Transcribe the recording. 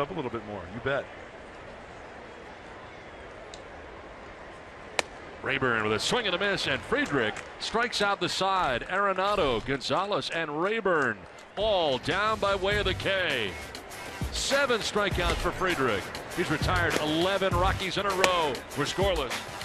up a little bit more. You bet. Raburn with a swing and a miss, and Friedrich strikes out the side. Arenado, Gonzalez, and Raburn all down by way of the K. Seven strikeouts for Friedrich. He's retired 11 Rockies in a row. We're scoreless.